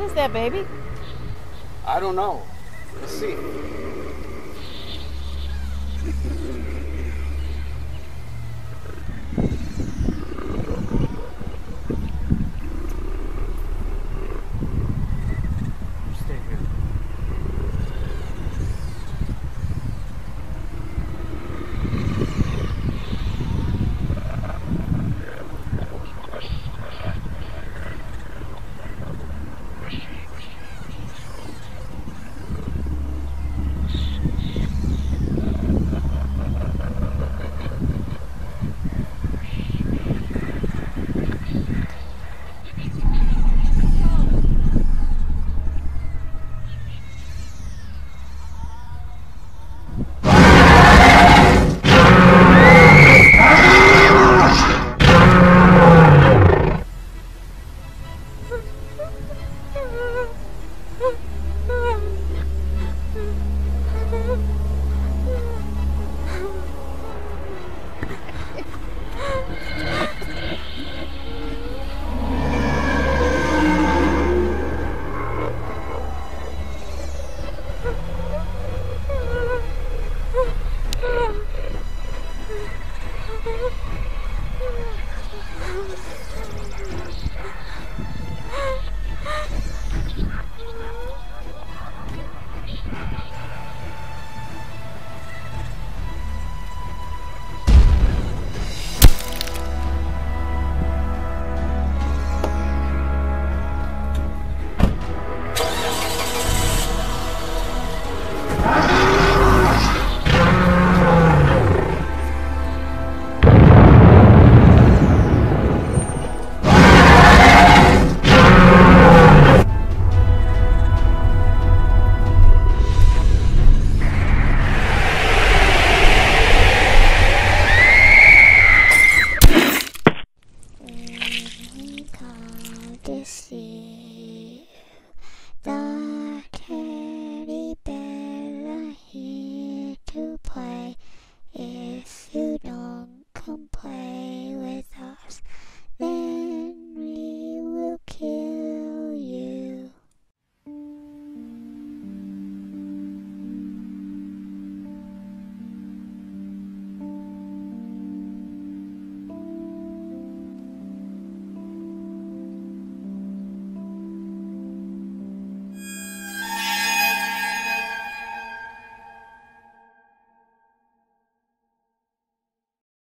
is that, baby? I don't know. Let's see. Mm-hmm.